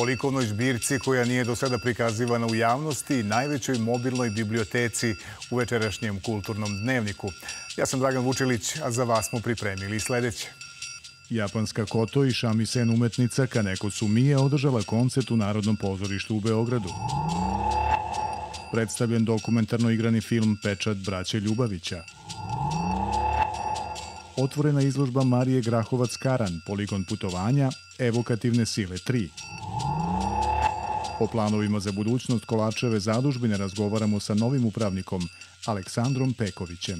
o likovnoj zbirci koja nije do sada prikazivana u javnosti i najvećoj mobilnoj biblioteci u večerašnjem kulturnom dnevniku. Ja sam Dragan Vučilić, a za vas smo pripremili sledeće. Japanska koto i shamisen umetnica Kaneko Sumije održala koncert u Narodnom pozorištu u Beogradu. Predstavljen dokumentarno igrani film Pečat braće Ljubavića. Otvorena izložba Marije Grahovac-Karan, poligon putovanja, evokativne sile 3. O planovima za budućnost Kolačeve zadužbine razgovaramo sa novim upravnikom Aleksandrom Pekovićem.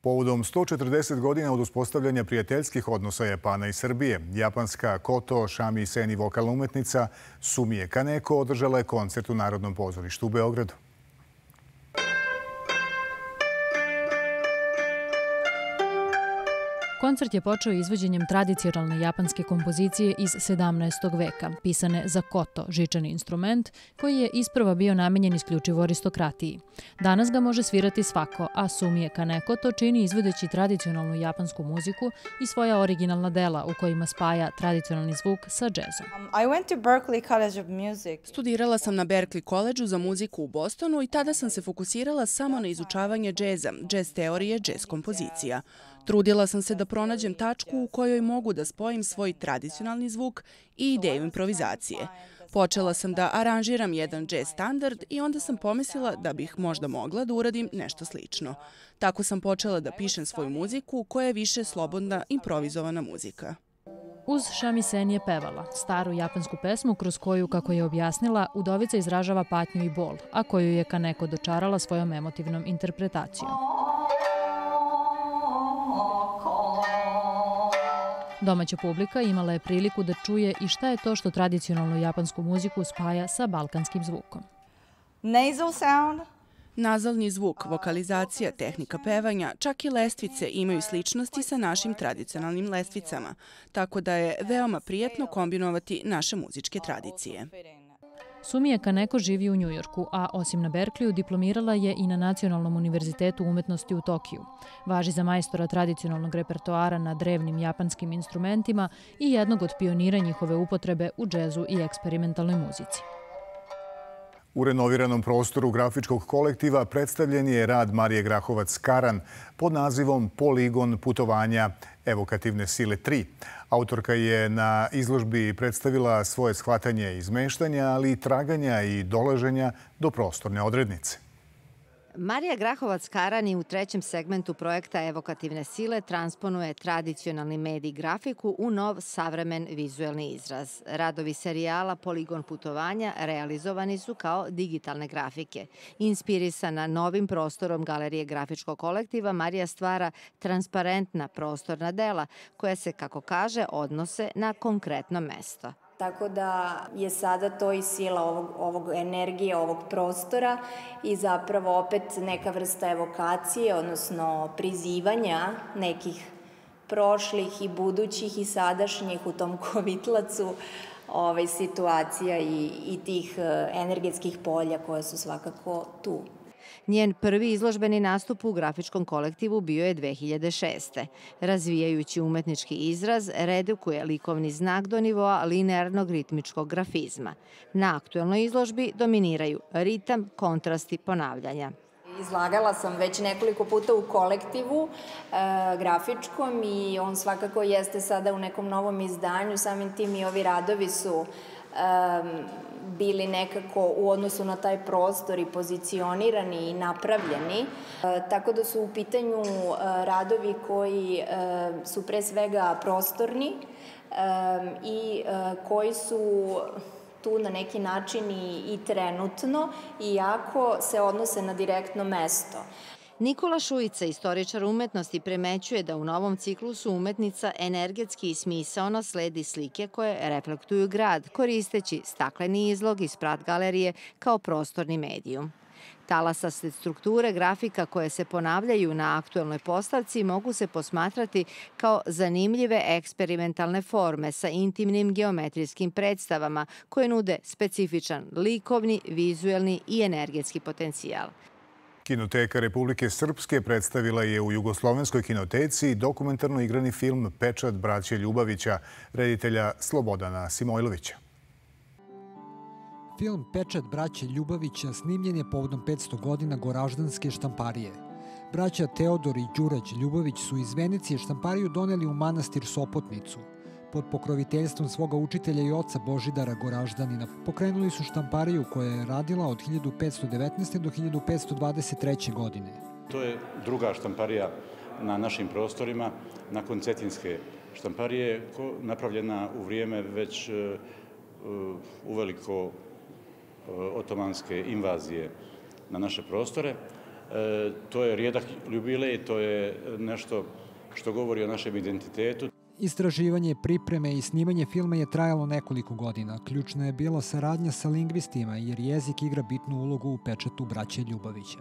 Povodom 140 godina od uspostavljanja prijateljskih odnosa Japana i Srbije, japanska Koto Shami Seni vokalna umetnica Sumije Kaneko održala je koncert u Narodnom pozorištu u Beogradu. Koncert je počeo izvođenjem tradicionalne japanske kompozicije iz 17. veka, pisane za koto, žičani instrument, koji je isprva bio namenjen isključivo aristokratiji. Danas ga može svirati svako, a Sumije Kaneko to čini izvodeći tradicionalnu japansku muziku i svoja originalna dela u kojima spaja tradicionalni zvuk sa džezom. Um, Studirala sam na Berkeley College za muziku u Bostonu i tada sam se fokusirala samo na izučavanje džeza, džez teorije, džez kompozicija. Trudila sam se da pronađem tačku u kojoj mogu da spojim svoj tradicionalni zvuk i ideju improvizacije. Počela sam da aranžiram jedan jazz standard i onda sam pomislila da bih možda mogla da uradim nešto slično. Tako sam počela da pišem svoju muziku koja je više slobodna improvizovana muzika. Uz Shamisen je pevala, staru japansku pesmu kroz koju, kako je objasnila, udovica izražava patnju i bol, a koju je Kaneko dočarala svojom emotivnom interpretacijom. Domaća publika imala je priliku da čuje i šta je to što tradicionalnu japansku muziku spaja sa balkanskim zvukom. Nasal sound, Nazalni zvuk, vokalizacija, tehnika pevanja, čak i lestvice imaju sličnosti sa našim tradicionalnim lestvicama, tako da je veoma prijetno kombinovati naše muzičke tradicije. Sumije Kaneko živi u Njujorku, a osim na Berkliju diplomirala je i na Nacionalnom univerzitetu umetnosti u Tokiju. Važi za majstora tradicionalnog repertoara na drevnim japanskim instrumentima i jednog od pionira njihove upotrebe u džezu i eksperimentalnoj muzici. U renoviranom prostoru grafičkog kolektiva predstavljen je rad Marije Grahovac-Karan pod nazivom Poligon putovanja evokativne sile 3. Autorka je na izložbi predstavila svoje shvatanje izmeštanja, ali i traganja i dolaženja do prostorne odrednice. Marija Grahovac-Karani u trećem segmentu projekta Evokativne sile transponuje tradicionalni medij grafiku u nov savremen vizuelni izraz. Radovi serijala Poligon putovanja realizovani su kao digitalne grafike. Inspirisana novim prostorom Galerije grafičkog kolektiva, Marija stvara transparentna prostorna dela koja se, kako kaže, odnose na konkretno mesto. Tako da je sada to i sila ovog, ovog energije, ovog prostora i zapravo opet neka vrsta evokacije, odnosno prizivanja nekih prošlih i budućih i sadašnjih u tom kovitlacu ovaj, situacija i, i tih eh, energetskih polja koje su svakako tu. Njen prvi izložbeni nastup u grafičkom kolektivu bio je 2006. Razvijajući umetnički izraz, redukuje likovni znak do nivoa linearnog ritmičkog grafizma. Na aktuelnoj izložbi dominiraju ritam, kontrast i ponavljanja. Izlagala sam već nekoliko puta u kolektivu e, grafičkom i on svakako jeste sada u nekom novom izdanju, samim tim i ovi radovi su e, bili nekako u odnosu na taj prostor i pozicionirani i napravljeni. E, tako da su u pitanju e, radovi koji e, su pre svega prostorni i koji su tu na neki način i, i trenutno, iako se odnose na direktno mesto. Nikola Šujica, istoričar umetnosti, premećuje da u novom ciklusu umetnica energetski i smisaono sledi slike koje reflektuju grad, koristeći stakleni izlog iz Prat galerije kao prostorni medijum. Talasaste strukture grafika koje se ponavljaju na aktuelnoj postavci mogu se posmatrati kao zanimljive eksperimentalne forme sa intimnim geometrijskim predstavama koje nude specifičan likovni, vizuelni i energetski potencijal. Kinoteka Republike Srpske predstavila je u Jugoslovenskoj kinoteci dokumentarno igrani film Pečat braće Ljubavića, reditelja Slobodana Simojlovića. Film Pečat braće Ljubavića snimljen je povodom 500 godina Goraždanske štamparije. Braća Teodor i Đurać Ljubavić su iz Venecije štampariju doneli u manastir Sopotnicu – pod pokroviteljstvom svoga učitelja i oca Božidara Goraždanina. Pokrenuli su štampariju koja je radila od 1519. do 1523. godine. To je druga štamparija na našim prostorima, nakon Cetinske štamparije, napravljena u vrijeme već e, uveliko e, otomanske invazije na naše prostore. E, to je rijedak jubilej, to je nešto što govori o našem identitetu. Istraživanje, pripreme i snimanje filma je trajalo nekoliko godina. Ključna je bila saradnja sa lingvistima jer jezik igra bitnu ulogu u pečatu braće Ljubavića.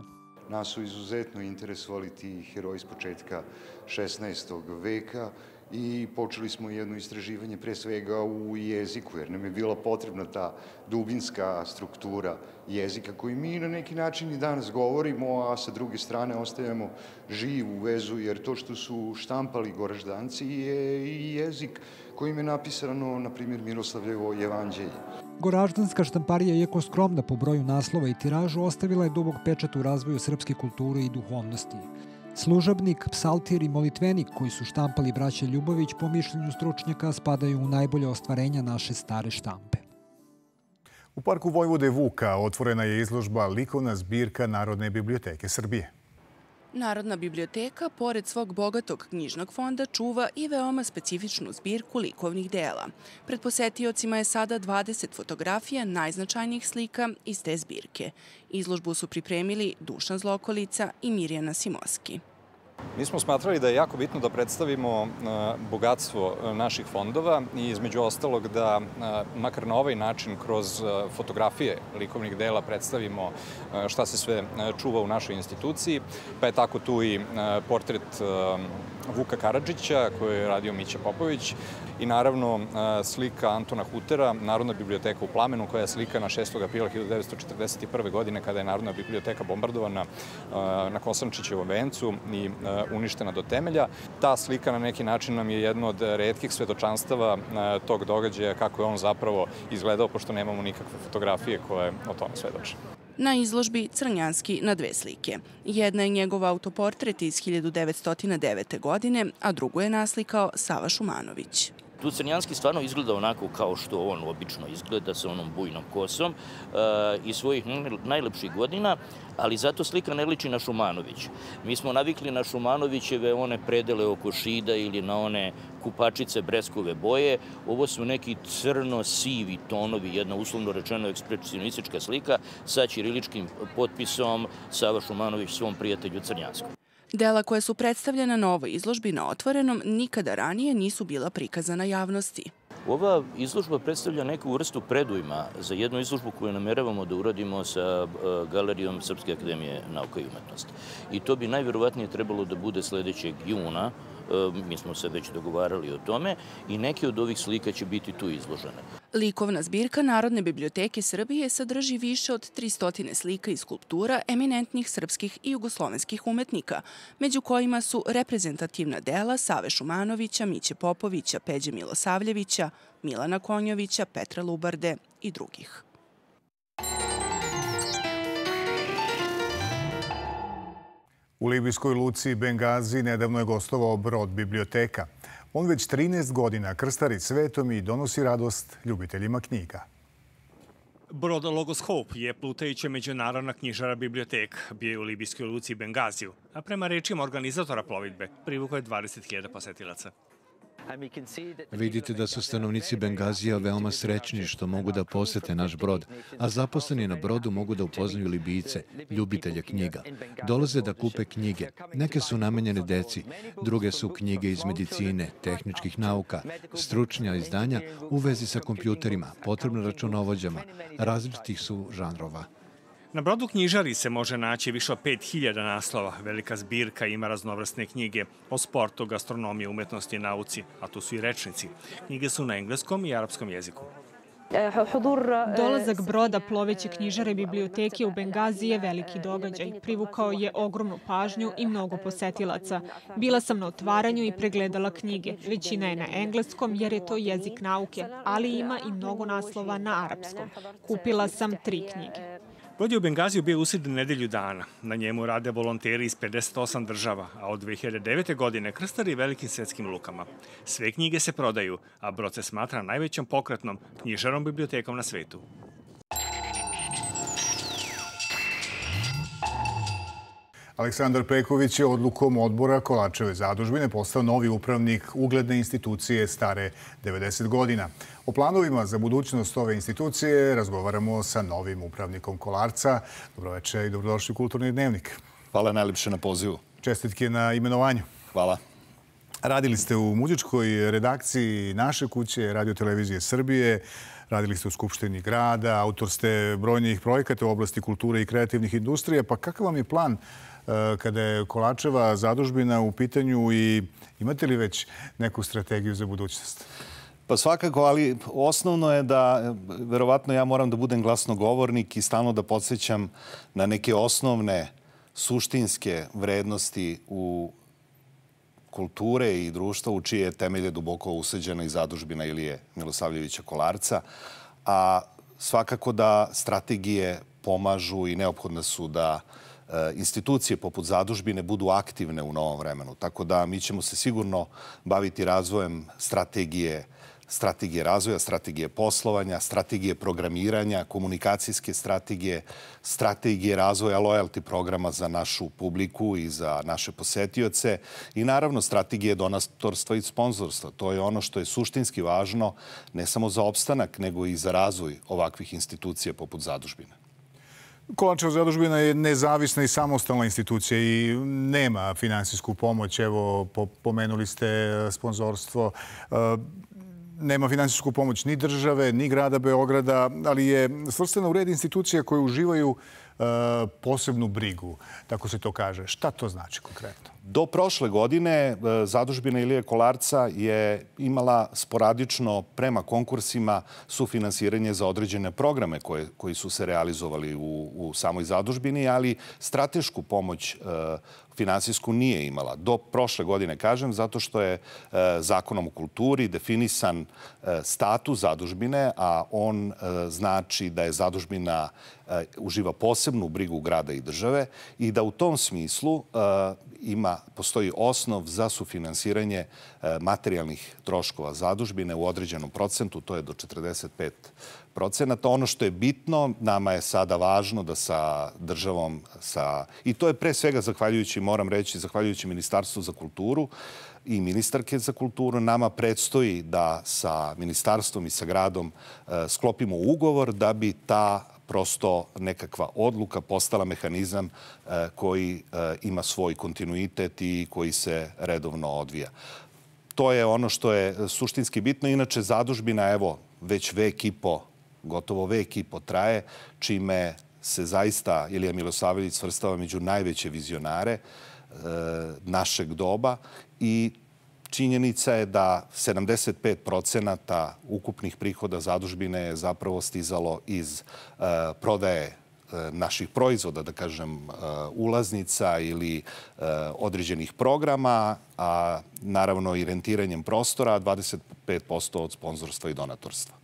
Nas su izuzetno interesovali ti heroji s početka 16. veka i počeli smo jedno istraživanje pre svega u jeziku, jer nam je bila potrebna ta dubinska struktura jezika koji mi na neki način i danas govorimo, a sa druge strane ostavljamo živu vezu, jer to što su štampali goraždanci je i jezik kojim je napisano, na primjer, Miroslavljevo evanđelje. Goraždanska štamparija, iako skromna po broju naslova i tiražu, ostavila je dubog pečat u razvoju srpske kulture i duhovnosti. Služabnik, psaltir i molitvenik koji su štampali braća Ljubović po mišljenju stručnjaka spadaju u najbolje ostvarenja naše stare štampe. U parku Vojvode Vuka otvorena je izložba Likovna zbirka Narodne biblioteke Srbije. Narodna biblioteka, pored svog bogatog knjižnog fonda, čuva i veoma specifičnu zbirku likovnih dela. Pred posetiocima je sada 20 fotografija najznačajnijih slika iz te zbirke. Izložbu su pripremili Dušan Zlokolica i Mirjana Simoski. Mi smo smatrali da je jako bitno da predstavimo e, bogatstvo e, naših fondova i između ostalog da e, makar na ovaj način kroz fotografije likovnih dela predstavimo šta se sve čuva u našoj instituciji, pa je tako tu i portret Vuka Karadžića koji je radio Mića Popović i naravno slika Antona Hutera, Narodna biblioteka u Plamenu koja je slika na 6. aprila 1941. godine kada je Narodna biblioteka bombardovana na Kosančićevom vencu i uništena do temelja. Ta slika na neki način nam je jedno od redkih svedočanstava tog događaja kako je on zapravo izgledao pošto nemamo nikakve fotografije koje o tome svedoče na izložbi Crnjanski na dve slike. Jedna je njegov autoportret iz 1909. godine, a drugu je naslikao Sava Šumanović. Tu Crnjanski stvarno izgleda onako kao što on obično izgleda sa onom bujnom kosom uh, i svojih najlepših godina, ali zato slika ne liči na Šumanović. Mi smo navikli na Šumanovićeve one predele oko šida ili na one kupačice breskove boje. Ovo su neki crno-sivi tonovi, jedna uslovno rečeno ekspresionistička slika sa ćiriličkim potpisom Sava Šumanović svom prijatelju Crnjanskom. Dela koje su predstavljena na ovoj izložbi na otvorenom nikada ranije nisu bila prikazana javnosti. Ova izložba predstavlja neku vrstu predujma za jednu izložbu koju nameravamo da uradimo sa e, Galerijom Srpske akademije nauka i umetnosti. I to bi najverovatnije trebalo da bude sledećeg juna, mi smo se već dogovarali o tome, i neke od ovih slika će biti tu izložene. Likovna zbirka Narodne biblioteke Srbije sadrži više od 300 slika i skulptura eminentnih srpskih i jugoslovenskih umetnika, među kojima su reprezentativna dela Save Šumanovića, Miće Popovića, Peđe Milosavljevića, Milana Konjovića, Petra Lubarde i drugih. U libijskoj luci Bengazi nedavno je gostovao brod biblioteka. On već 13 godina krstari svetom i donosi radost ljubiteljima knjiga. Brod Logos Hope je plutajuća međunarodna knjižara biblioteka. Bio je u libijskoj luci Bengaziju, a prema rečima organizatora plovidbe privukao je 20.000 posetilaca. Vidite da su stanovnici Bengazija veoma srećni što mogu da posete naš brod, a zaposleni na brodu mogu da upoznaju Libijice, ljubitelje knjiga. Dolaze da kupe knjige. Neke su namenjene deci, druge su knjige iz medicine, tehničkih nauka, stručnja izdanja u vezi sa kompjuterima, potrebno računovođama, različitih su žanrova. Na brodu knjižari se može naći više od 5000 naslova. Velika zbirka ima raznovrsne knjige o sportu, gastronomiji, umetnosti i nauci, a tu su i rečnici. Knjige su na engleskom i arapskom jeziku. Dolazak broda ploveće knjižare biblioteke u Bengazi je veliki događaj. Privukao je ogromnu pažnju i mnogo posetilaca. Bila sam na otvaranju i pregledala knjige. Većina je na engleskom jer je to jezik nauke, ali ima i mnogo naslova na arapskom. Kupila sam tri knjige. Brod u Bengaziju bio usred nedelju dana. Na njemu rade volonteri iz 58 država, a od 2009. godine krstari velikim svetskim lukama. Sve knjige se prodaju, a brod se smatra najvećom pokretnom knjižarom bibliotekom na svetu. Aleksandar Peković je odlukom odbora Kolačeve zadužbine postao novi upravnik ugledne institucije stare 90 godina. O planovima za budućnost ove institucije razgovaramo sa novim upravnikom Kolarca. Dobroveče i dobrodošli u Kulturni dnevnik. Hvala najljepše na pozivu. Čestitke na imenovanju. Hvala. Radili ste u muzičkoj redakciji naše kuće, Radio Televizije Srbije. Radili ste u Skupštini grada, autor ste brojnih projekata u oblasti kulture i kreativnih industrija. Pa kakav vam je plan E, kada je Kolačeva zadužbina u pitanju i imate li već neku strategiju za budućnost? Pa svakako, ali osnovno je da, verovatno ja moram da budem glasnogovornik i stalno da podsjećam na neke osnovne suštinske vrednosti u kulture i društva u čije temelje duboko useđena i zadužbina Ilije Milosavljevića Kolarca, a svakako da strategije pomažu i neophodne su da E, institucije poput zadužbine budu aktivne u novom vremenu. Tako da mi ćemo se sigurno baviti razvojem strategije strategije razvoja, strategije poslovanja, strategije programiranja, komunikacijske strategije, strategije razvoja loyalty programa za našu publiku i za naše posetioce i naravno strategije donatorstva i sponzorstva. To je ono što je suštinski važno ne samo za opstanak, nego i za razvoj ovakvih institucija poput zadužbine. Kolančeva zadužbina je nezavisna i samostalna institucija i nema finansijsku pomoć. Evo, pomenuli ste e, sponzorstvo. Nema finansijsku pomoć ni države, ni grada Beograda, ali je svrstena u red institucija koje uživaju posebnu brigu, tako se to kaže. Šta to znači konkretno? Do prošle godine zadužbina Ilije Kolarca je imala sporadično prema konkursima sufinansiranje za određene programe koje, koji su se realizovali u, u samoj zadužbini, ali stratešku pomoć finansijsku nije imala. Do prošle godine, kažem, zato što je e, zakonom o kulturi definisan e, status zadužbine, a on e, znači da je zadužbina uživa posebnu brigu grada i države i da u tom smislu ima, postoji osnov za sufinansiranje materijalnih troškova zadužbine u određenom procentu, to je do 45 procenata. Ono što je bitno, nama je sada važno da sa državom, sa, i to je pre svega zahvaljujući, moram reći, zahvaljujući Ministarstvu za kulturu i ministarke za kulturu, nama predstoji da sa ministarstvom i sa gradom e, sklopimo ugovor da bi ta prosto nekakva odluka postala mehanizam e, koji e, ima svoj kontinuitet i koji se redovno odvija. To je ono što je suštinski bitno. Inače, zadužbina, evo, već vek i po gotovo vek i potraje, čime se zaista Ilija Milosavljević svrstava među najveće vizionare e, našeg doba i činjenica je da 75 procenata ukupnih prihoda zadužbine je zapravo stizalo iz e, prodaje e, naših proizvoda, da kažem, e, ulaznica ili određenih programa, a naravno i rentiranjem prostora, 25% od sponzorstva i donatorstva.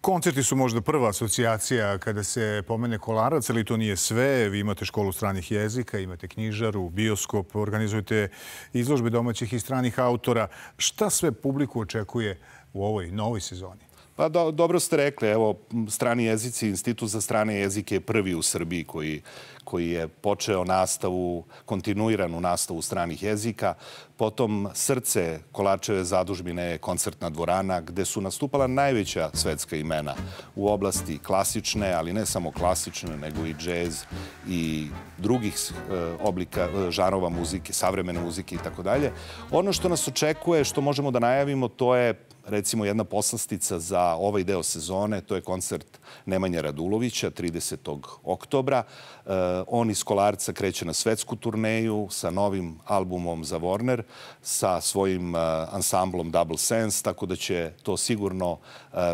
Koncerti su možda prva asocijacija kada se pomene kolarac, ali to nije sve. Vi imate školu stranih jezika, imate knjižaru, bioskop, organizujete izložbe domaćih i stranih autora. Šta sve publiku očekuje u ovoj novoj sezoni? Pa do, dobro ste rekli, evo, strani jezici, Institut za strane jezike je prvi u Srbiji koji, koji je počeo nastavu, kontinuiranu nastavu stranih jezika. Potom Srce Kolačeve zadužbine je koncertna dvorana gde su nastupala najveća svetska imena u oblasti klasične, ali ne samo klasične, nego i džez i drugih e, oblika, e, žanova muzike, savremene muzike i tako dalje. Ono što nas očekuje, što možemo da najavimo, to je recimo jedna poslastica za ovaj deo sezone, to je koncert Nemanja Radulovića 30. oktobra. E, on iz Kolarca kreće na svetsku turneju sa novim albumom za Warner, sa svojim ansamblom Double Sense, tako da će to sigurno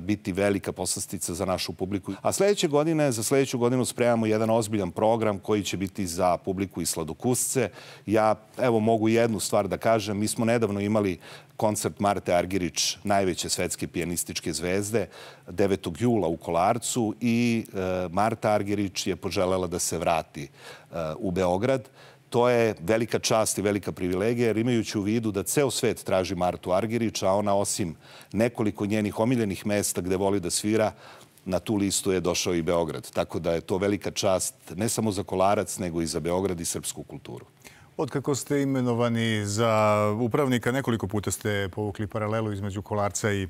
biti velika poslastica za našu publiku. A sledeće godine, za sledeću godinu spremamo jedan ozbiljan program koji će biti za publiku i sladokusce. Ja, evo, mogu jednu stvar da kažem. Mi smo nedavno imali koncert Marte Argirić, najveće svetske pijanističke zvezde, 9. jula u Kolarcu i e, Marta Argirić je poželela da se vrati e, u Beograd. To je velika čast i velika privilegija, jer imajući u vidu da ceo svet traži Martu Argirić, a ona osim nekoliko njenih omiljenih mesta gde voli da svira, na tu listu je došao i Beograd. Tako da je to velika čast ne samo za Kolarac, nego i za Beograd i srpsku kulturu. Od kako ste imenovani za upravnika, nekoliko puta ste povukli paralelu između Kolarca i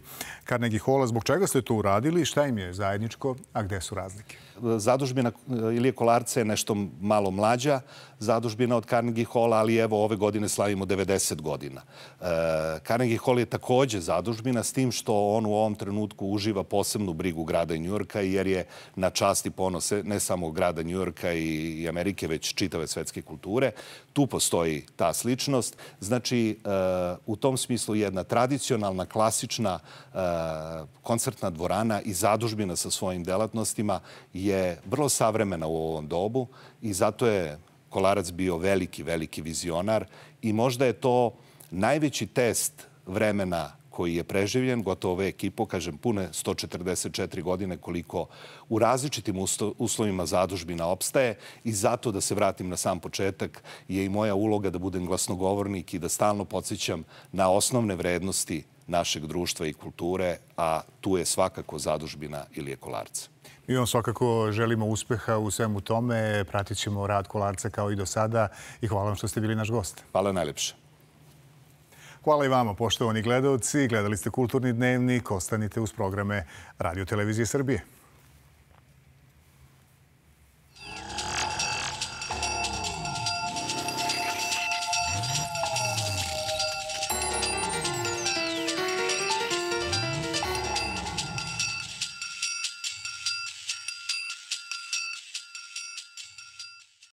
Carnegie Halla. Zbog čega ste to uradili? Šta im je zajedničko, a gde su razlike? Zadužbina Ilije Kolarca je nešto malo mlađa zadužbina od Carnegie Halla, ali evo ove godine slavimo 90 godina. E, Carnegie Hall je takođe zadužbina s tim što on u ovom trenutku uživa posebnu brigu grada Njujorka jer je na časti ponose ne samo grada Njujorka i, i Amerike, već čitave svetske kulture. Tu postoji ta sličnost. Znači, e, u tom smislu jedna tradicionalna, klasična e, koncertna dvorana i zadužbina sa svojim delatnostima je vrlo savremena u ovom dobu i zato je Kolarac bio veliki, veliki vizionar i možda je to najveći test vremena koji je preživljen, gotovo vek i po, kažem, pune 144 godine koliko u različitim uslovima zadužbina opstaje i zato da se vratim na sam početak je i moja uloga da budem glasnogovornik i da stalno podsjećam na osnovne vrednosti našeg društva i kulture, a tu je svakako zadužbina Ilije Kolarca. Mi vam svakako želimo uspeha u svemu tome. Pratit ćemo rad Kolarca kao i do sada i hvala vam što ste bili naš gost. Hvala najlepše. Hvala i vama, poštovani gledalci. Gledali ste Kulturni dnevnik. Ostanite uz programe Radio Televizije Srbije.